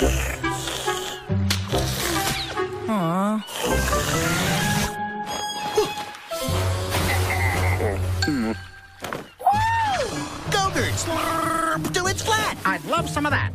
Aww. Go-Gurts! Do it flat! I'd love some of that.